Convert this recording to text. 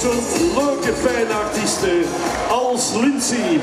Zo'n leuke fijne artiesten als Lindsay.